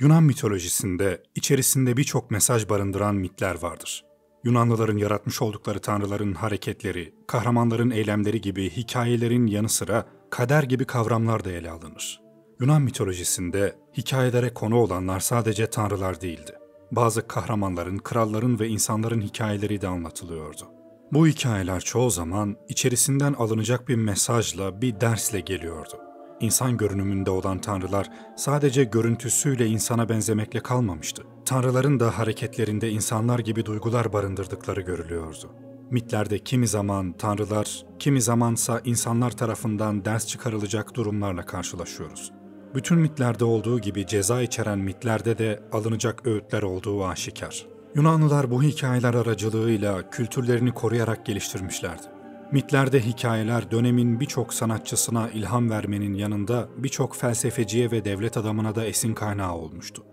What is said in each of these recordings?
Yunan mitolojisinde içerisinde birçok mesaj barındıran mitler vardır. Yunanlıların yaratmış oldukları tanrıların hareketleri, kahramanların eylemleri gibi hikayelerin yanı sıra kader gibi kavramlar da ele alınır. Yunan mitolojisinde hikayelere konu olanlar sadece tanrılar değildi. Bazı kahramanların, kralların ve insanların hikayeleri de anlatılıyordu. Bu hikayeler çoğu zaman içerisinden alınacak bir mesajla, bir dersle geliyordu. İnsan görünümünde olan tanrılar sadece görüntüsüyle insana benzemekle kalmamıştı. Tanrıların da hareketlerinde insanlar gibi duygular barındırdıkları görülüyordu. Mitlerde kimi zaman tanrılar, kimi zamansa insanlar tarafından ders çıkarılacak durumlarla karşılaşıyoruz. Bütün mitlerde olduğu gibi ceza içeren mitlerde de alınacak öğütler olduğu aşikar. Yunanlılar bu hikayeler aracılığıyla kültürlerini koruyarak geliştirmişlerdi. Mitlerde hikayeler dönemin birçok sanatçısına ilham vermenin yanında birçok felsefeciye ve devlet adamına da esin kaynağı olmuştu.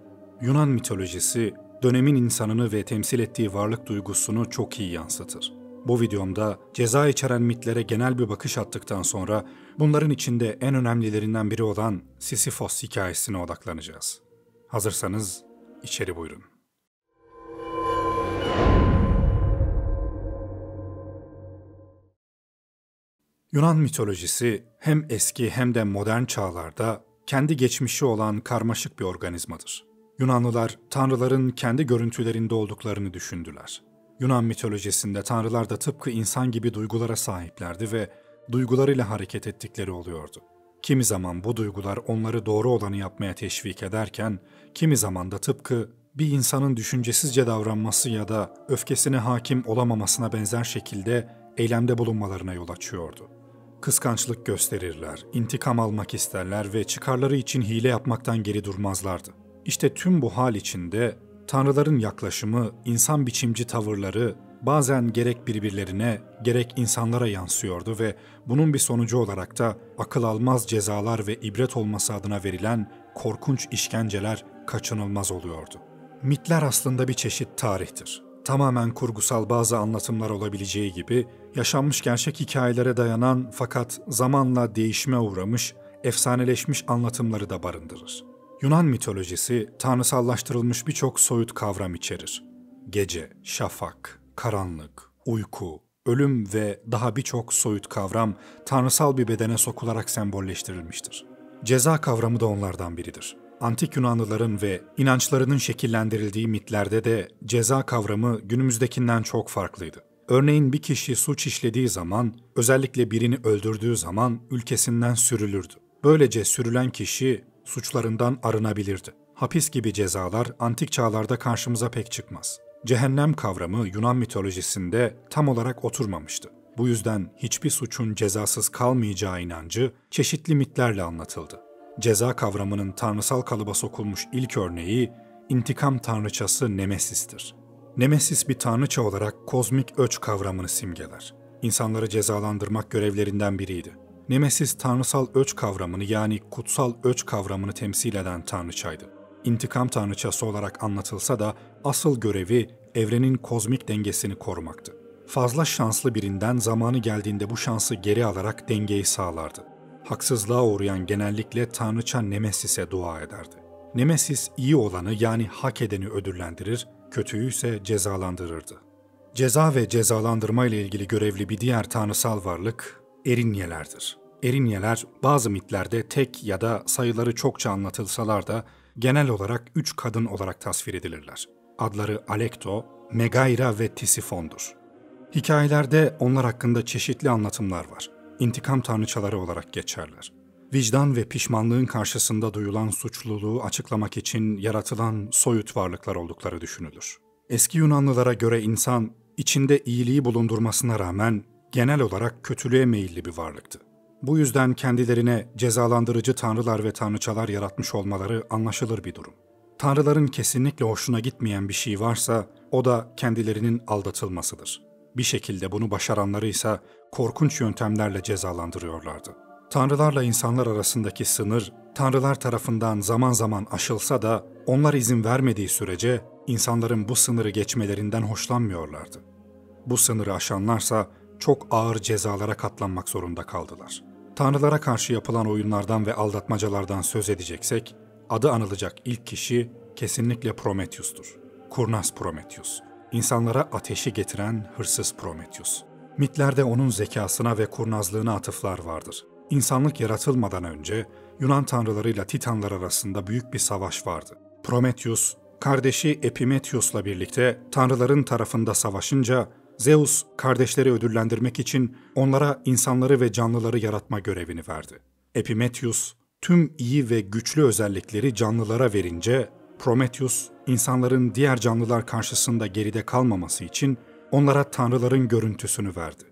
Yunan mitolojisi dönemin insanını ve temsil ettiği varlık duygusunu çok iyi yansıtır. Bu videomda ceza içeren mitlere genel bir bakış attıktan sonra bunların içinde en önemlilerinden biri olan Sisyphos hikayesine odaklanacağız. Hazırsanız içeri buyurun. Yunan mitolojisi hem eski hem de modern çağlarda kendi geçmişi olan karmaşık bir organizmadır. Yunanlılar tanrıların kendi görüntülerinde olduklarını düşündüler. Yunan mitolojisinde tanrılar da tıpkı insan gibi duygulara sahiplerdi ve duygularıyla hareket ettikleri oluyordu. Kimi zaman bu duygular onları doğru olanı yapmaya teşvik ederken, kimi zaman da tıpkı bir insanın düşüncesizce davranması ya da öfkesine hakim olamamasına benzer şekilde eylemde bulunmalarına yol açıyordu. Kıskançlık gösterirler, intikam almak isterler ve çıkarları için hile yapmaktan geri durmazlardı. İşte tüm bu hal içinde tanrıların yaklaşımı, insan biçimci tavırları bazen gerek birbirlerine gerek insanlara yansıyordu ve bunun bir sonucu olarak da akıl almaz cezalar ve ibret olması adına verilen korkunç işkenceler kaçınılmaz oluyordu. Mitler aslında bir çeşit tarihtir. Tamamen kurgusal bazı anlatımlar olabileceği gibi yaşanmış gerçek hikayelere dayanan fakat zamanla değişime uğramış, efsaneleşmiş anlatımları da barındırır. Yunan mitolojisi tanrısallaştırılmış birçok soyut kavram içerir. Gece, şafak, karanlık, uyku, ölüm ve daha birçok soyut kavram tanrısal bir bedene sokularak sembolleştirilmiştir. Ceza kavramı da onlardan biridir. Antik Yunanlıların ve inançlarının şekillendirildiği mitlerde de ceza kavramı günümüzdekinden çok farklıydı. Örneğin bir kişi suç işlediği zaman, özellikle birini öldürdüğü zaman ülkesinden sürülürdü. Böylece sürülen kişi suçlarından arınabilirdi. Hapis gibi cezalar antik çağlarda karşımıza pek çıkmaz. Cehennem kavramı Yunan mitolojisinde tam olarak oturmamıştı. Bu yüzden hiçbir suçun cezasız kalmayacağı inancı çeşitli mitlerle anlatıldı. Ceza kavramının tanrısal kalıba sokulmuş ilk örneği intikam tanrıçası Nemesis'tir. Nemesis bir tanrıça olarak kozmik öç kavramını simgeler. İnsanları cezalandırmak görevlerinden biriydi. Nemesis tanrısal öç kavramını yani kutsal öç kavramını temsil eden tanrıçaydı. İntikam tanrıçası olarak anlatılsa da asıl görevi evrenin kozmik dengesini korumaktı. Fazla şanslı birinden zamanı geldiğinde bu şansı geri alarak dengeyi sağlardı. Haksızlığa uğrayan genellikle tanrıça Nemesis'e dua ederdi. Nemesis iyi olanı yani hak edeni ödüllendirir, kötüyü ise cezalandırırdı. Ceza ve cezalandırma ile ilgili görevli bir diğer tanrısal varlık Erinyelerdir. Erinyeler bazı mitlerde tek ya da sayıları çokça anlatılsalar da genel olarak üç kadın olarak tasvir edilirler. Adları Alekto, Megaira ve Tisifon'dur. Hikayelerde onlar hakkında çeşitli anlatımlar var. İntikam tanrıçaları olarak geçerler. Vicdan ve pişmanlığın karşısında duyulan suçluluğu açıklamak için yaratılan soyut varlıklar oldukları düşünülür. Eski Yunanlılara göre insan içinde iyiliği bulundurmasına rağmen genel olarak kötülüğe meyilli bir varlıktı. Bu yüzden kendilerine cezalandırıcı tanrılar ve tanrıçalar yaratmış olmaları anlaşılır bir durum. Tanrıların kesinlikle hoşuna gitmeyen bir şey varsa o da kendilerinin aldatılmasıdır. Bir şekilde bunu başaranları ise korkunç yöntemlerle cezalandırıyorlardı. Tanrılarla insanlar arasındaki sınır tanrılar tarafından zaman zaman aşılsa da onlar izin vermediği sürece insanların bu sınırı geçmelerinden hoşlanmıyorlardı. Bu sınırı aşanlarsa çok ağır cezalara katlanmak zorunda kaldılar. Tanrılara karşı yapılan oyunlardan ve aldatmacalardan söz edeceksek, adı anılacak ilk kişi kesinlikle Prometheus'tur. Kurnaz Prometheus. İnsanlara ateşi getiren hırsız Prometheus. Mitlerde onun zekasına ve kurnazlığına atıflar vardır. İnsanlık yaratılmadan önce Yunan tanrılarıyla Titanlar arasında büyük bir savaş vardı. Prometheus, kardeşi Epimetheus'la birlikte tanrıların tarafında savaşınca Zeus kardeşleri ödüllendirmek için onlara insanları ve canlıları yaratma görevini verdi. Epimetheus tüm iyi ve güçlü özellikleri canlılara verince Prometheus insanların diğer canlılar karşısında geride kalmaması için onlara tanrıların görüntüsünü verdi.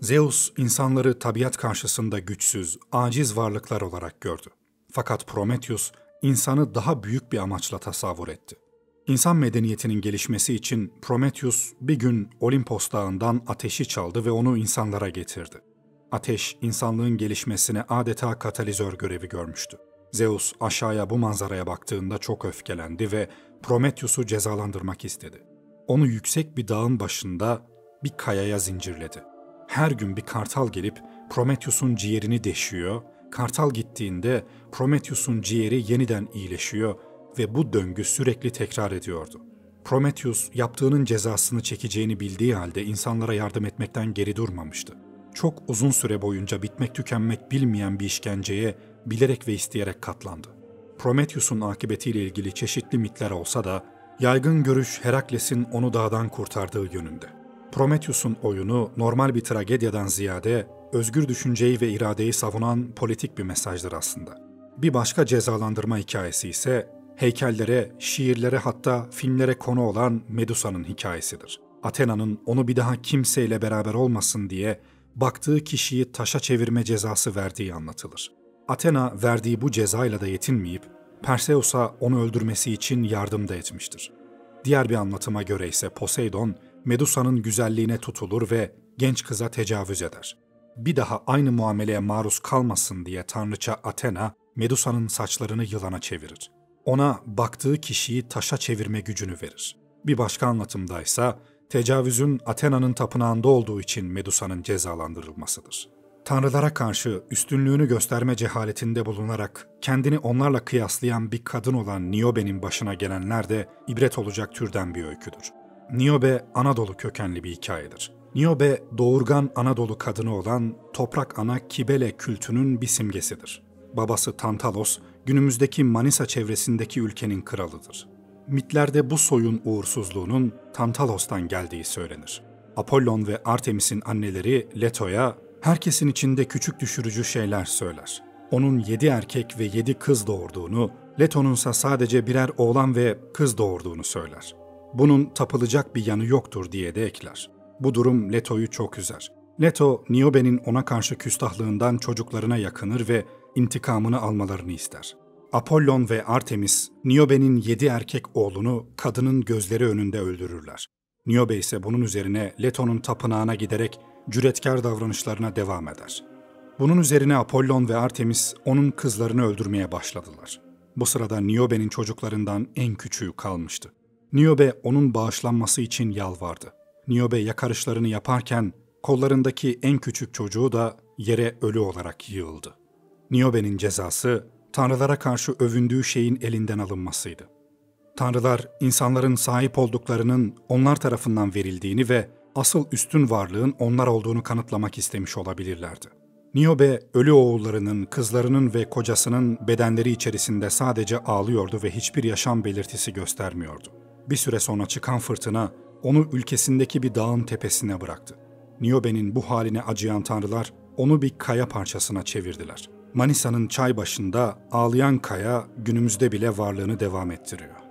Zeus insanları tabiat karşısında güçsüz, aciz varlıklar olarak gördü. Fakat Prometheus insanı daha büyük bir amaçla tasavvur etti. İnsan medeniyetinin gelişmesi için Prometheus bir gün Olimpos dağından ateşi çaldı ve onu insanlara getirdi. Ateş, insanlığın gelişmesine adeta katalizör görevi görmüştü. Zeus aşağıya bu manzaraya baktığında çok öfkelendi ve Prometheus'u cezalandırmak istedi. Onu yüksek bir dağın başında bir kayaya zincirledi. Her gün bir kartal gelip Prometheus'un ciğerini deşiyor, kartal gittiğinde Prometheus'un ciğeri yeniden iyileşiyor ve bu döngü sürekli tekrar ediyordu. Prometheus yaptığının cezasını çekeceğini bildiği halde insanlara yardım etmekten geri durmamıştı. Çok uzun süre boyunca bitmek tükenmek bilmeyen bir işkenceye bilerek ve isteyerek katlandı. Prometheus'un akıbetiyle ilgili çeşitli mitler olsa da yaygın görüş Herakles'in onu dağdan kurtardığı yönünde. Prometheus'un oyunu normal bir tragedyadan ziyade özgür düşünceyi ve iradeyi savunan politik bir mesajdır aslında. Bir başka cezalandırma hikayesi ise heykellere, şiirlere hatta filmlere konu olan Medusa'nın hikayesidir. Athena'nın onu bir daha kimseyle beraber olmasın diye baktığı kişiyi taşa çevirme cezası verdiği anlatılır. Athena verdiği bu cezayla da yetinmeyip Perseus'a onu öldürmesi için yardım da etmiştir. Diğer bir anlatıma göre ise Poseidon, Medusa'nın güzelliğine tutulur ve genç kıza tecavüz eder. Bir daha aynı muameleye maruz kalmasın diye tanrıça Athena, Medusa'nın saçlarını yılana çevirir. Ona baktığı kişiyi taşa çevirme gücünü verir. Bir başka anlatımda ise tecavüzün Athena'nın tapınağında olduğu için Medusa'nın cezalandırılmasıdır. Tanrılara karşı üstünlüğünü gösterme cehaletinde bulunarak kendini onlarla kıyaslayan bir kadın olan Niobe'nin başına gelenler de ibret olacak türden bir öyküdür. Niobe Anadolu kökenli bir hikayedir. Niobe doğurgan Anadolu kadını olan toprak ana Kibele kültünün bir simgesidir. Babası Tantalos, günümüzdeki Manisa çevresindeki ülkenin kralıdır. Mitlerde bu soyun uğursuzluğunun Tantalos'tan geldiği söylenir. Apollon ve Artemis'in anneleri Leto'ya herkesin içinde küçük düşürücü şeyler söyler. Onun yedi erkek ve yedi kız doğurduğunu, Leto'nunsa sadece birer oğlan ve kız doğurduğunu söyler. Bunun tapılacak bir yanı yoktur diye de ekler. Bu durum Leto'yu çok üzer. Leto, Niobe'nin ona karşı küstahlığından çocuklarına yakınır ve intikamını almalarını ister. Apollon ve Artemis, Niobe'nin yedi erkek oğlunu kadının gözleri önünde öldürürler. Niobe ise bunun üzerine Leto'nun tapınağına giderek cüretkar davranışlarına devam eder. Bunun üzerine Apollon ve Artemis onun kızlarını öldürmeye başladılar. Bu sırada Niobe'nin çocuklarından en küçüğü kalmıştı. Niobe onun bağışlanması için yalvardı. Niobe yakarışlarını yaparken kollarındaki en küçük çocuğu da yere ölü olarak yığıldı. Niobe'nin cezası tanrılara karşı övündüğü şeyin elinden alınmasıydı. Tanrılar insanların sahip olduklarının onlar tarafından verildiğini ve asıl üstün varlığın onlar olduğunu kanıtlamak istemiş olabilirlerdi. Niobe, ölü oğullarının, kızlarının ve kocasının bedenleri içerisinde sadece ağlıyordu ve hiçbir yaşam belirtisi göstermiyordu. Bir süre sonra çıkan fırtına onu ülkesindeki bir dağın tepesine bıraktı. Niobe'nin bu haline acıyan tanrılar onu bir kaya parçasına çevirdiler. Manisa'nın çay başında ağlayan kaya günümüzde bile varlığını devam ettiriyor.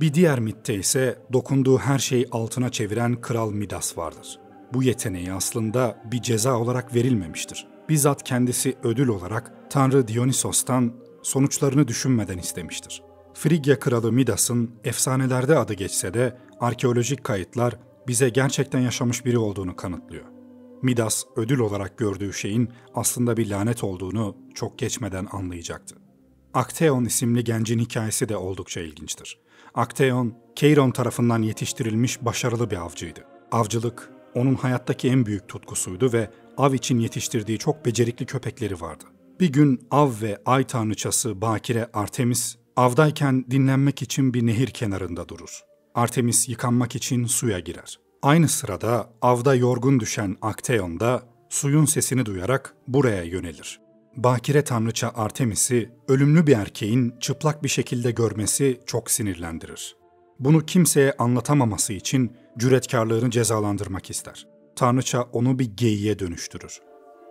Bir diğer mitte ise dokunduğu her şeyi altına çeviren Kral Midas vardır. Bu yeteneği aslında bir ceza olarak verilmemiştir. Bizzat kendisi ödül olarak Tanrı Dionysos'tan sonuçlarını düşünmeden istemiştir. Frigya kralı Midas'ın efsanelerde adı geçse de arkeolojik kayıtlar bize gerçekten yaşamış biri olduğunu kanıtlıyor. Midas ödül olarak gördüğü şeyin aslında bir lanet olduğunu çok geçmeden anlayacaktı. Akteon isimli gencin hikayesi de oldukça ilginçtir. Akteon, Keiron tarafından yetiştirilmiş başarılı bir avcıydı. Avcılık, onun hayattaki en büyük tutkusuydu ve av için yetiştirdiği çok becerikli köpekleri vardı. Bir gün av ve ay tanrıçası Bakire Artemis, Avdayken dinlenmek için bir nehir kenarında durur. Artemis yıkanmak için suya girer. Aynı sırada avda yorgun düşen Akteon da suyun sesini duyarak buraya yönelir. Bakire tanrıça Artemis'i ölümlü bir erkeğin çıplak bir şekilde görmesi çok sinirlendirir. Bunu kimseye anlatamaması için cüretkarlığını cezalandırmak ister. Tanrıça onu bir geyiğe dönüştürür.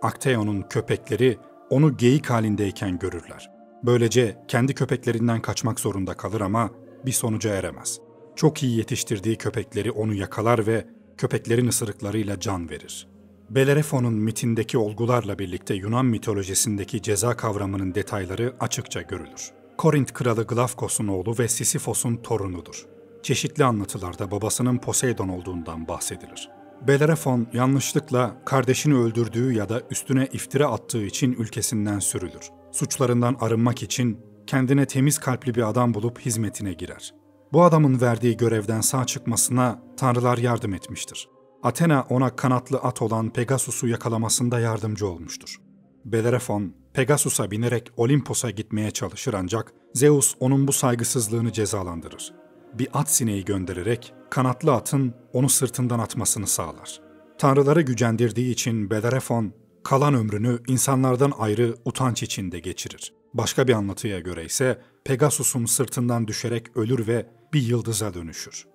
Akteon'un köpekleri onu geyik halindeyken görürler. Böylece kendi köpeklerinden kaçmak zorunda kalır ama bir sonuca eremez. Çok iyi yetiştirdiği köpekleri onu yakalar ve köpeklerin ısırıklarıyla can verir. Belerefon'un mitindeki olgularla birlikte Yunan mitolojisindeki ceza kavramının detayları açıkça görülür. Korint kralı Glafkos'un oğlu ve Sisyphos'un torunudur. Çeşitli anlatılarda babasının Poseidon olduğundan bahsedilir. Belerefon yanlışlıkla kardeşini öldürdüğü ya da üstüne iftira attığı için ülkesinden sürülür. Suçlarından arınmak için kendine temiz kalpli bir adam bulup hizmetine girer. Bu adamın verdiği görevden sağ çıkmasına tanrılar yardım etmiştir. Athena ona kanatlı at olan Pegasus'u yakalamasında yardımcı olmuştur. Belerefon, Pegasus'a binerek Olimpos'a gitmeye çalışır ancak Zeus onun bu saygısızlığını cezalandırır. Bir at sineği göndererek kanatlı atın onu sırtından atmasını sağlar. Tanrıları gücendirdiği için Belerefon, kalan ömrünü insanlardan ayrı utanç içinde geçirir. Başka bir anlatıya göre ise Pegasus'un sırtından düşerek ölür ve bir yıldıza dönüşür.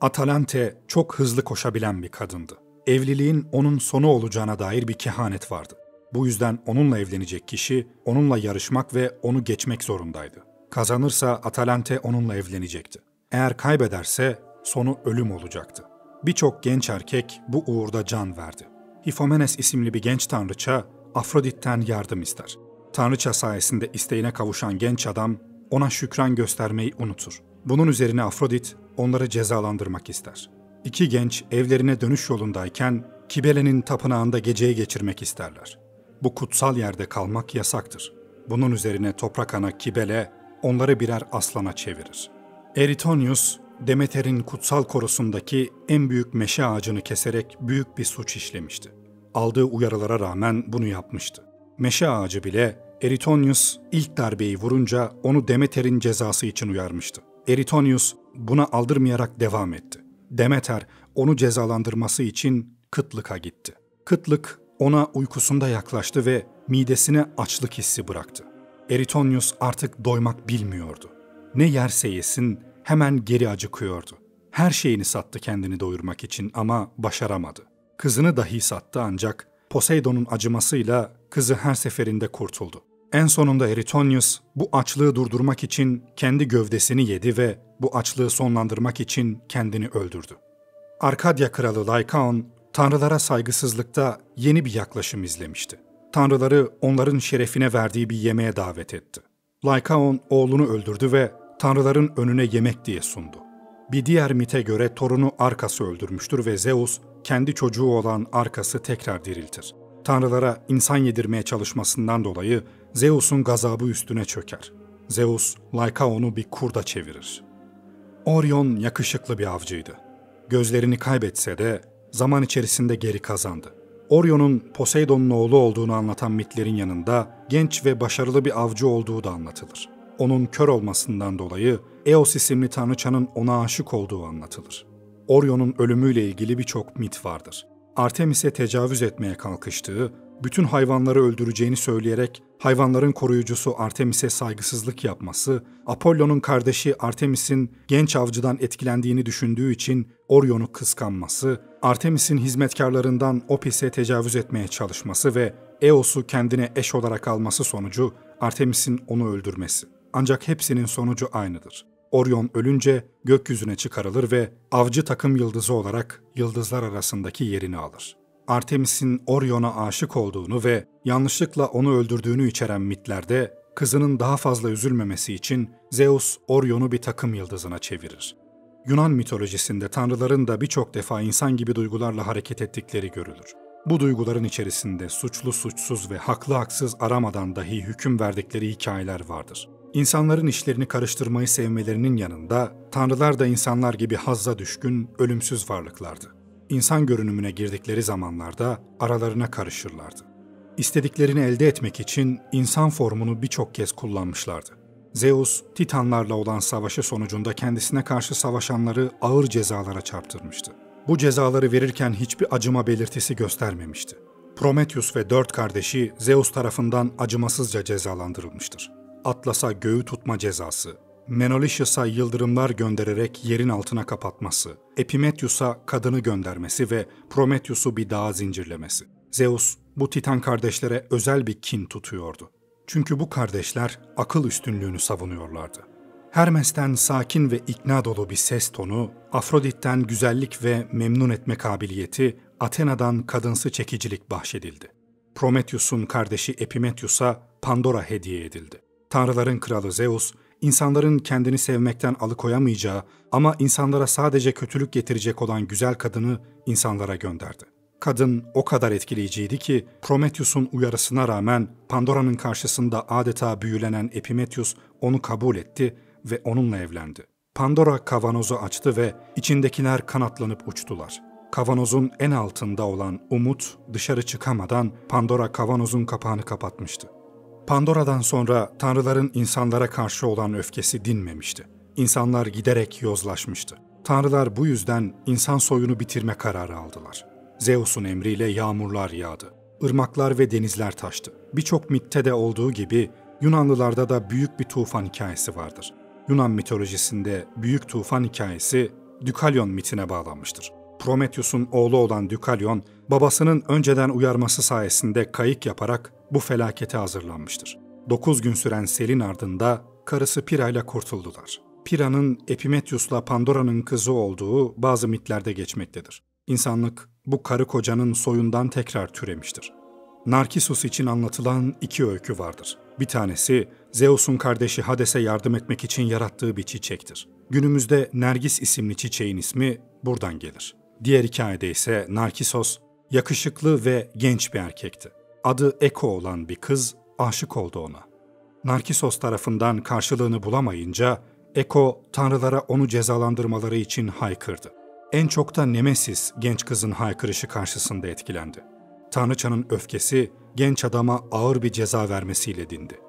Atalante çok hızlı koşabilen bir kadındı. Evliliğin onun sonu olacağına dair bir kehanet vardı. Bu yüzden onunla evlenecek kişi onunla yarışmak ve onu geçmek zorundaydı. Kazanırsa Atalante onunla evlenecekti. Eğer kaybederse sonu ölüm olacaktı. Birçok genç erkek bu uğurda can verdi. Hifomenes isimli bir genç tanrıça Afrodit'ten yardım ister. Tanrıça sayesinde isteğine kavuşan genç adam ona şükran göstermeyi unutur. Bunun üzerine Afrodit onları cezalandırmak ister. İki genç evlerine dönüş yolundayken Kibele'nin tapınağında geceyi geçirmek isterler. Bu kutsal yerde kalmak yasaktır. Bunun üzerine toprak ana Kibele onları birer aslana çevirir. Eritonius, Demeter'in kutsal korusundaki en büyük meşe ağacını keserek büyük bir suç işlemişti. Aldığı uyarılara rağmen bunu yapmıştı. Meşe ağacı bile Eritonius ilk darbeyi vurunca onu Demeter'in cezası için uyarmıştı. Eritonius buna aldırmayarak devam etti. Demeter onu cezalandırması için kıtlıka gitti. Kıtlık ona uykusunda yaklaştı ve midesine açlık hissi bıraktı. Eritonius artık doymak bilmiyordu. Ne yerse yesin hemen geri acıkıyordu. Her şeyini sattı kendini doyurmak için ama başaramadı. Kızını dahi sattı ancak Poseidon'un acımasıyla kızı her seferinde kurtuldu. En sonunda Eritonius bu açlığı durdurmak için kendi gövdesini yedi ve bu açlığı sonlandırmak için kendini öldürdü. Arkadya kralı Lycaon, tanrılara saygısızlıkta yeni bir yaklaşım izlemişti. Tanrıları onların şerefine verdiği bir yemeğe davet etti. Lycaon oğlunu öldürdü ve tanrıların önüne yemek diye sundu. Bir diğer mite göre torunu Arkas'ı öldürmüştür ve Zeus kendi çocuğu olan Arkas'ı tekrar diriltir. Tanrılara insan yedirmeye çalışmasından dolayı Zeus'un gazabı üstüne çöker. Zeus, Lycaon'u bir kurda çevirir. Orion yakışıklı bir avcıydı. Gözlerini kaybetse de zaman içerisinde geri kazandı. Orion'un Poseidon'un oğlu olduğunu anlatan mitlerin yanında genç ve başarılı bir avcı olduğu da anlatılır. Onun kör olmasından dolayı Eos isimli tanrıçanın ona aşık olduğu anlatılır. Orion'un ölümüyle ilgili birçok mit vardır. Artemis'e tecavüz etmeye kalkıştığı, bütün hayvanları öldüreceğini söyleyerek hayvanların koruyucusu Artemis'e saygısızlık yapması, Apollon'un kardeşi Artemis'in genç avcıdan etkilendiğini düşündüğü için Orion'u kıskanması, Artemis'in hizmetkarlarından Opis'e tecavüz etmeye çalışması ve Eos'u kendine eş olarak alması sonucu Artemis'in onu öldürmesi. Ancak hepsinin sonucu aynıdır. Orion ölünce gökyüzüne çıkarılır ve avcı takım yıldızı olarak yıldızlar arasındaki yerini alır. Artemis'in Orion'a aşık olduğunu ve yanlışlıkla onu öldürdüğünü içeren mitlerde kızının daha fazla üzülmemesi için Zeus Orion'u bir takım yıldızına çevirir. Yunan mitolojisinde tanrıların da birçok defa insan gibi duygularla hareket ettikleri görülür. Bu duyguların içerisinde suçlu suçsuz ve haklı haksız aramadan dahi hüküm verdikleri hikayeler vardır. İnsanların işlerini karıştırmayı sevmelerinin yanında tanrılar da insanlar gibi hazza düşkün, ölümsüz varlıklardı. İnsan görünümüne girdikleri zamanlarda aralarına karışırlardı. İstediklerini elde etmek için insan formunu birçok kez kullanmışlardı. Zeus, Titanlarla olan savaşı sonucunda kendisine karşı savaşanları ağır cezalara çarptırmıştı. Bu cezaları verirken hiçbir acıma belirtisi göstermemişti. Prometheus ve dört kardeşi Zeus tarafından acımasızca cezalandırılmıştır. Atlas'a göğü tutma cezası, Menolitius'a yıldırımlar göndererek yerin altına kapatması, Epimetheus'a kadını göndermesi ve Prometheus'u bir dağa zincirlemesi. Zeus bu Titan kardeşlere özel bir kin tutuyordu. Çünkü bu kardeşler akıl üstünlüğünü savunuyorlardı. Hermes'ten sakin ve ikna dolu bir ses tonu, Afrodit'ten güzellik ve memnun etme kabiliyeti, Athena'dan kadınsı çekicilik bahşedildi. Prometheus'un kardeşi Epimetheus'a Pandora hediye edildi. Tanrıların kralı Zeus, insanların kendini sevmekten alıkoyamayacağı ama insanlara sadece kötülük getirecek olan güzel kadını insanlara gönderdi. Kadın o kadar etkileyiciydi ki Prometheus'un uyarısına rağmen Pandora'nın karşısında adeta büyülenen Epimetheus onu kabul etti ve onunla evlendi. Pandora kavanozu açtı ve içindekiler kanatlanıp uçtular. Kavanozun en altında olan Umut dışarı çıkamadan Pandora kavanozun kapağını kapatmıştı. Pandora'dan sonra tanrıların insanlara karşı olan öfkesi dinmemişti. İnsanlar giderek yozlaşmıştı. Tanrılar bu yüzden insan soyunu bitirme kararı aldılar. Zeus'un emriyle yağmurlar yağdı. Irmaklar ve denizler taştı. Birçok mitte de olduğu gibi Yunanlılarda da büyük bir tufan hikayesi vardır. Yunan mitolojisinde büyük tufan hikayesi Dükalyon mitine bağlanmıştır. Prometheus'un oğlu olan Dükalyon, babasının önceden uyarması sayesinde kayık yaparak bu felakete hazırlanmıştır. Dokuz gün süren selin ardında karısı Pira ile kurtuldular. Pira'nın Epimetheus'la Pandora'nın kızı olduğu bazı mitlerde geçmektedir. İnsanlık bu karı kocanın soyundan tekrar türemiştir. Narkisus için anlatılan iki öykü vardır. Bir tanesi Zeus'un kardeşi Hades'e yardım etmek için yarattığı bir çiçektir. Günümüzde Nergis isimli çiçeğin ismi buradan gelir. Diğer hikayede ise Narkisos yakışıklı ve genç bir erkekti. Adı Eko olan bir kız aşık oldu ona. Narkisos tarafından karşılığını bulamayınca Eko tanrılara onu cezalandırmaları için haykırdı. En çok da Nemesis genç kızın haykırışı karşısında etkilendi. Tanrıçanın öfkesi genç adama ağır bir ceza vermesiyle dindi.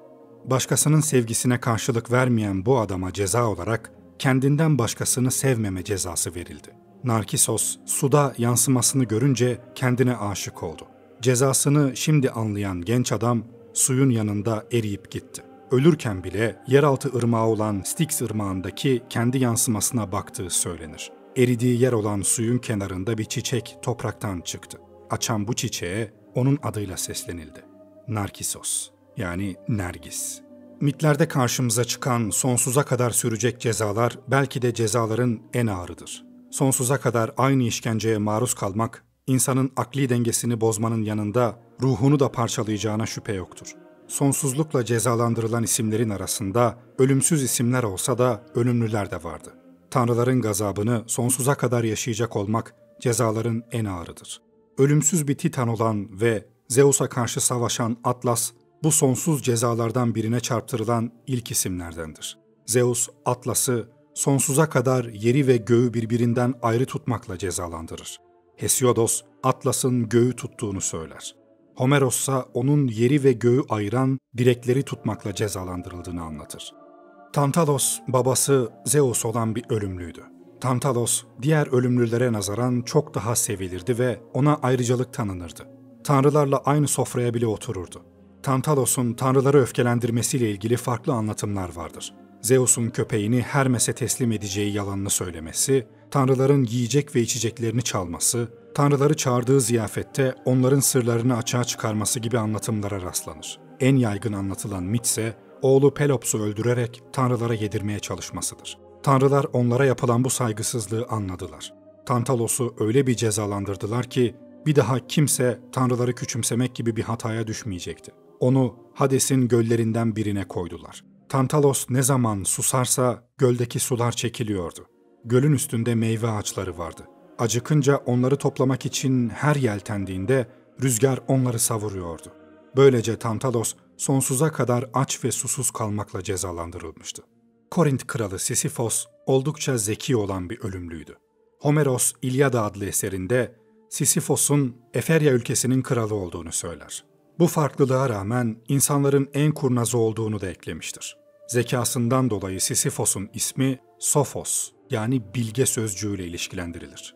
Başkasının sevgisine karşılık vermeyen bu adama ceza olarak kendinden başkasını sevmeme cezası verildi. Narkisos suda yansımasını görünce kendine aşık oldu. Cezasını şimdi anlayan genç adam suyun yanında eriyip gitti. Ölürken bile yeraltı ırmağı olan Styx ırmağındaki kendi yansımasına baktığı söylenir. Eridiği yer olan suyun kenarında bir çiçek topraktan çıktı. Açan bu çiçeğe onun adıyla seslenildi. Narkisos yani Nergis. Mitlerde karşımıza çıkan sonsuza kadar sürecek cezalar belki de cezaların en ağırıdır. Sonsuza kadar aynı işkenceye maruz kalmak, insanın akli dengesini bozmanın yanında ruhunu da parçalayacağına şüphe yoktur. Sonsuzlukla cezalandırılan isimlerin arasında ölümsüz isimler olsa da ölümlüler de vardı. Tanrıların gazabını sonsuza kadar yaşayacak olmak cezaların en ağırıdır. Ölümsüz bir titan olan ve Zeus'a karşı savaşan Atlas, bu sonsuz cezalardan birine çarptırılan ilk isimlerdendir. Zeus, Atlas'ı sonsuza kadar yeri ve göğü birbirinden ayrı tutmakla cezalandırır. Hesiodos, Atlas'ın göğü tuttuğunu söyler. Homeros ise onun yeri ve göğü ayıran direkleri tutmakla cezalandırıldığını anlatır. Tantalos, babası Zeus olan bir ölümlüydü. Tantalos, diğer ölümlülere nazaran çok daha sevilirdi ve ona ayrıcalık tanınırdı. Tanrılarla aynı sofraya bile otururdu. Tantalos'un tanrıları öfkelendirmesiyle ilgili farklı anlatımlar vardır. Zeus'un köpeğini Hermes'e teslim edeceği yalanını söylemesi, tanrıların yiyecek ve içeceklerini çalması, tanrıları çağırdığı ziyafette onların sırlarını açığa çıkarması gibi anlatımlara rastlanır. En yaygın anlatılan mit ise oğlu Pelops'u öldürerek tanrılara yedirmeye çalışmasıdır. Tanrılar onlara yapılan bu saygısızlığı anladılar. Tantalos'u öyle bir cezalandırdılar ki bir daha kimse tanrıları küçümsemek gibi bir hataya düşmeyecekti. Onu Hades'in göllerinden birine koydular. Tantalos ne zaman susarsa göldeki sular çekiliyordu. Gölün üstünde meyve ağaçları vardı. Acıkınca onları toplamak için her yeltendiğinde rüzgar onları savuruyordu. Böylece Tantalos sonsuza kadar aç ve susuz kalmakla cezalandırılmıştı. Korint kralı Sisyphos oldukça zeki olan bir ölümlüydü. Homeros İlyada adlı eserinde Sisyphos'un Eferya ülkesinin kralı olduğunu söyler. Bu farklılığa rağmen insanların en kurnazı olduğunu da eklemiştir. Zekasından dolayı Sisyphos'un ismi Sophos yani bilge sözcüğüyle ilişkilendirilir.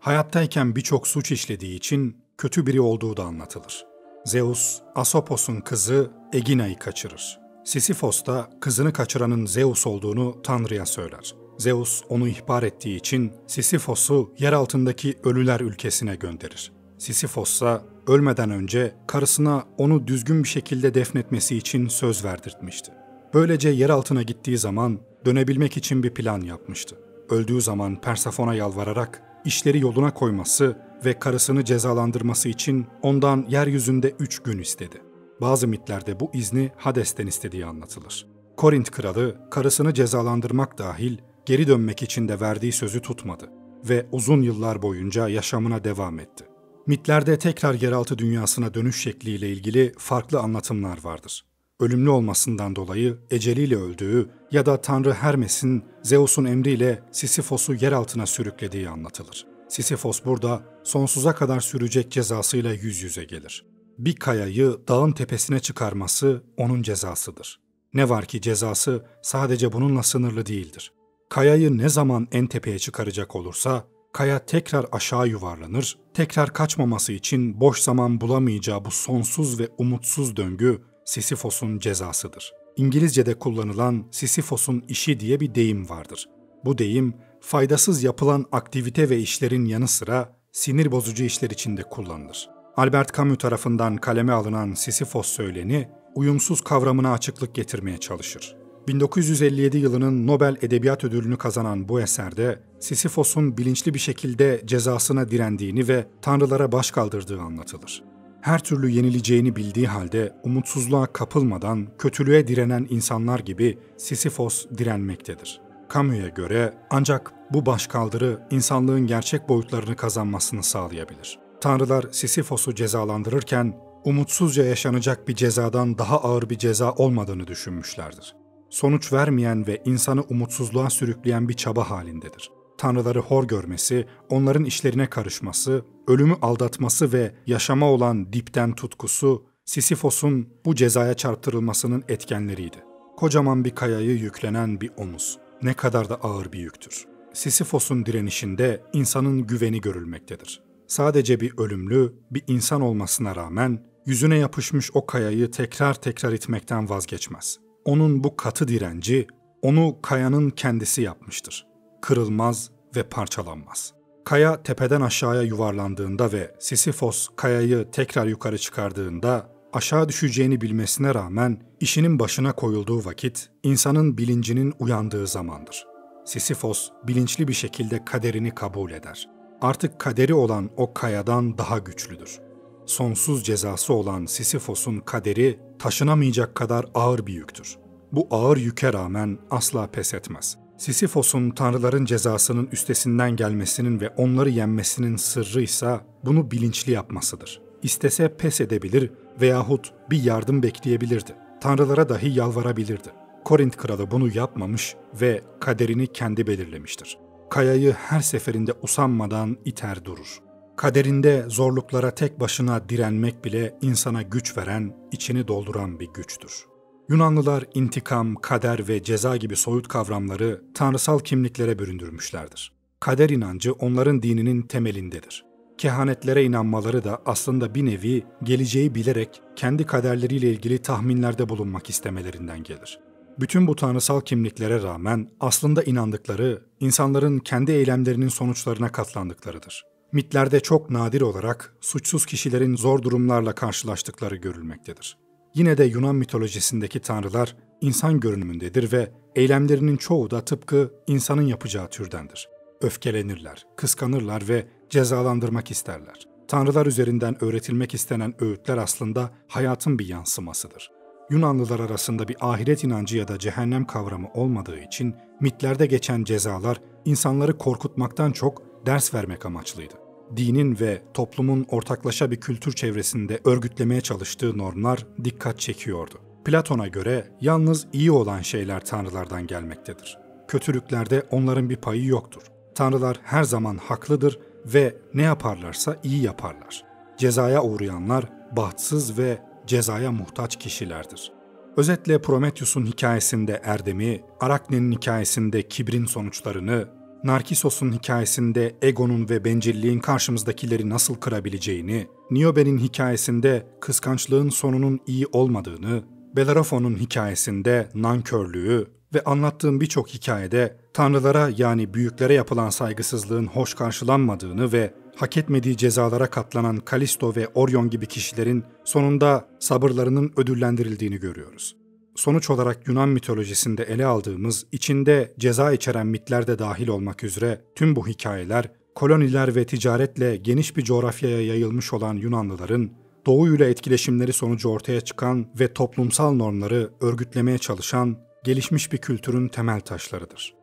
Hayattayken birçok suç işlediği için kötü biri olduğu da anlatılır. Zeus, Asopos'un kızı Egina'yı kaçırır. Sisyphos da kızını kaçıranın Zeus olduğunu Tanrı'ya söyler. Zeus onu ihbar ettiği için Sisyphos'u yer altındaki ölüler ülkesine gönderir. Sisyphos ise ölmeden önce karısına onu düzgün bir şekilde defnetmesi için söz verdirtmişti. Böylece yer altına gittiği zaman dönebilmek için bir plan yapmıştı. Öldüğü zaman Persefon'a yalvararak işleri yoluna koyması ve karısını cezalandırması için ondan yeryüzünde üç gün istedi. Bazı mitlerde bu izni Hades'ten istediği anlatılır. Korint kralı karısını cezalandırmak dahil geri dönmek için de verdiği sözü tutmadı ve uzun yıllar boyunca yaşamına devam etti. Mitlerde tekrar yeraltı dünyasına dönüş şekliyle ilgili farklı anlatımlar vardır. Ölümlü olmasından dolayı eceliyle öldüğü ya da Tanrı Hermes'in Zeus'un emriyle Sisyphos'u yer altına sürüklediği anlatılır. Sisyphos burada sonsuza kadar sürecek cezasıyla yüz yüze gelir. Bir kayayı dağın tepesine çıkarması onun cezasıdır. Ne var ki cezası sadece bununla sınırlı değildir. Kayayı ne zaman en tepeye çıkaracak olursa kaya tekrar aşağı yuvarlanır, tekrar kaçmaması için boş zaman bulamayacağı bu sonsuz ve umutsuz döngü Sisyphos'un cezasıdır. İngilizce'de kullanılan Sisyphos'un işi diye bir deyim vardır. Bu deyim faydasız yapılan aktivite ve işlerin yanı sıra sinir bozucu işler içinde kullanılır. Albert Camus tarafından kaleme alınan Sisyphos söyleni, uyumsuz kavramına açıklık getirmeye çalışır. 1957 yılının Nobel Edebiyat Ödülünü kazanan bu eserde Sisyphos'un bilinçli bir şekilde cezasına direndiğini ve tanrılara baş kaldırdığı anlatılır. Her türlü yenileceğini bildiği halde umutsuzluğa kapılmadan kötülüğe direnen insanlar gibi Sisyphos direnmektedir. Camus'a göre ancak bu başkaldırı insanlığın gerçek boyutlarını kazanmasını sağlayabilir. Tanrılar Sisyphos'u cezalandırırken umutsuzca yaşanacak bir cezadan daha ağır bir ceza olmadığını düşünmüşlerdir. Sonuç vermeyen ve insanı umutsuzluğa sürükleyen bir çaba halindedir. Tanrıları hor görmesi, onların işlerine karışması, ölümü aldatması ve yaşama olan dipten tutkusu Sisyphos'un bu cezaya çarptırılmasının etkenleriydi. Kocaman bir kayayı yüklenen bir omuz ne kadar da ağır bir yüktür. Sisyphos'un direnişinde insanın güveni görülmektedir. Sadece bir ölümlü, bir insan olmasına rağmen yüzüne yapışmış o kayayı tekrar tekrar itmekten vazgeçmez. Onun bu katı direnci onu kayanın kendisi yapmıştır. Kırılmaz ve parçalanmaz. Kaya tepeden aşağıya yuvarlandığında ve Sisyphos kayayı tekrar yukarı çıkardığında aşağı düşeceğini bilmesine rağmen işinin başına koyulduğu vakit insanın bilincinin uyandığı zamandır. Sisyphos bilinçli bir şekilde kaderini kabul eder. Artık kaderi olan o kayadan daha güçlüdür. Sonsuz cezası olan Sisyphos'un kaderi taşınamayacak kadar ağır bir yüktür. Bu ağır yüke rağmen asla pes etmez. Sisyphos'un tanrıların cezasının üstesinden gelmesinin ve onları yenmesinin sırrı ise bunu bilinçli yapmasıdır. İstese pes edebilir veyahut bir yardım bekleyebilirdi. Tanrılara dahi yalvarabilirdi. Korint kralı bunu yapmamış ve kaderini kendi belirlemiştir. Kayayı her seferinde usanmadan iter durur. Kaderinde zorluklara tek başına direnmek bile insana güç veren, içini dolduran bir güçtür. Yunanlılar intikam, kader ve ceza gibi soyut kavramları tanrısal kimliklere büründürmüşlerdir. Kader inancı onların dininin temelindedir kehanetlere inanmaları da aslında bir nevi geleceği bilerek kendi kaderleriyle ilgili tahminlerde bulunmak istemelerinden gelir. Bütün bu tanrısal kimliklere rağmen aslında inandıkları insanların kendi eylemlerinin sonuçlarına katlandıklarıdır. Mitlerde çok nadir olarak suçsuz kişilerin zor durumlarla karşılaştıkları görülmektedir. Yine de Yunan mitolojisindeki tanrılar insan görünümündedir ve eylemlerinin çoğu da tıpkı insanın yapacağı türdendir. Öfkelenirler, kıskanırlar ve cezalandırmak isterler. Tanrılar üzerinden öğretilmek istenen öğütler aslında hayatın bir yansımasıdır. Yunanlılar arasında bir ahiret inancı ya da cehennem kavramı olmadığı için mitlerde geçen cezalar insanları korkutmaktan çok ders vermek amaçlıydı. Dinin ve toplumun ortaklaşa bir kültür çevresinde örgütlemeye çalıştığı normlar dikkat çekiyordu. Platon'a göre yalnız iyi olan şeyler tanrılardan gelmektedir. Kötülüklerde onların bir payı yoktur. Tanrılar her zaman haklıdır ve ne yaparlarsa iyi yaparlar. Cezaya uğrayanlar bahtsız ve cezaya muhtaç kişilerdir. Özetle Prometheus'un hikayesinde erdemi, Arakne'nin hikayesinde kibrin sonuçlarını, Narkisos'un hikayesinde egonun ve bencilliğin karşımızdakileri nasıl kırabileceğini, Niobe'nin hikayesinde kıskançlığın sonunun iyi olmadığını, Bellerophon'un hikayesinde nankörlüğü ve anlattığım birçok hikayede tanrılara yani büyüklere yapılan saygısızlığın hoş karşılanmadığını ve hak etmediği cezalara katlanan Kalisto ve Orion gibi kişilerin sonunda sabırlarının ödüllendirildiğini görüyoruz. Sonuç olarak Yunan mitolojisinde ele aldığımız, içinde ceza içeren mitler de dahil olmak üzere tüm bu hikayeler, koloniler ve ticaretle geniş bir coğrafyaya yayılmış olan Yunanlıların, doğuyla etkileşimleri sonucu ortaya çıkan ve toplumsal normları örgütlemeye çalışan gelişmiş bir kültürün temel taşlarıdır.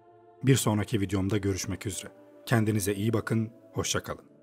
Bir sonraki videomda görüşmek üzere. Kendinize iyi bakın, hoşçakalın.